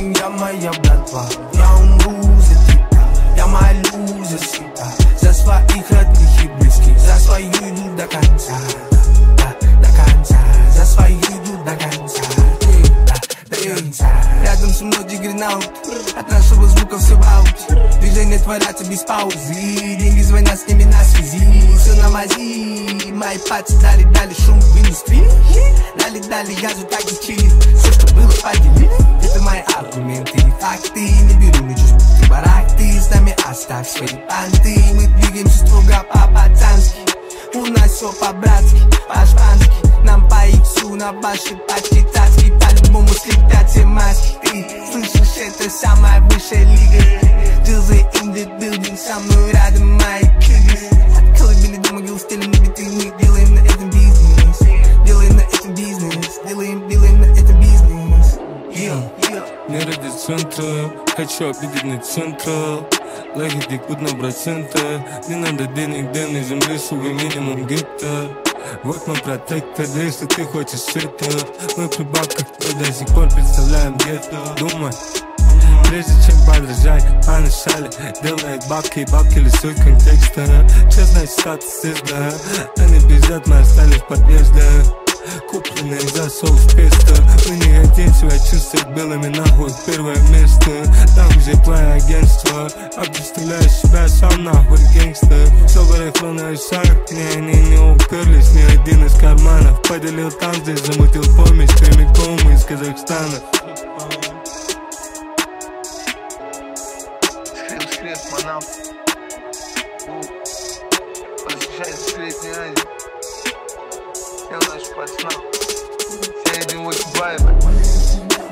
семья моя, братва Я умру за тебя, я молю за себя За своих родных и близких, за свою иду до конца Да, до конца, за свою иду до конца до конца Рядом со мной дигрinaут, от нашего звука все в ауте Движения творятся без паузы, деньги звонят с ними на связи. Все на мази, мои пальцы дали, дали шум в индустрии. Дали, дали газу, так и чили. Все, что было, поделили. Это мои аргументы и факты Не беру ничего с барахты С нами оставь свои панты Мы двигаемся строго по-пацански. У нас все по-братски, по-шпански. Нам по иксу на ваши пачки цацки По-любому слепят все маски. Ты слышишь, это самая высшая лига. Дилзы in the building Со мной рядом мои кыгы От колыбели на этом бизнес. Не ради центра, хочу обидеть на центра Легиты кут на процента Не надо денег, дай на земле, сука, минимум гетто. Вот мой протектор, да если ты хочешь это Мы при бабках до сих пор представляем где-то Думай, Прежде чем подражать, поначале Делает бабки, бабки рисуют контекста. Че значит статус звезда? Они пиздят, мы остались под Купленные за соус песто Мы не хотим себя чувствовать белыми нахуй Первое место, там где твое агентство. А представляешь себя сам нахуй гангстер. Собрали фло на шаг, не они не уперлись Ни один из карманов Поделил там здесь, замутил помесь Прямиком из Казахстана. Скрип, скрип, манам. Возвращается Средняя Tell us what's up. Say the what vibe.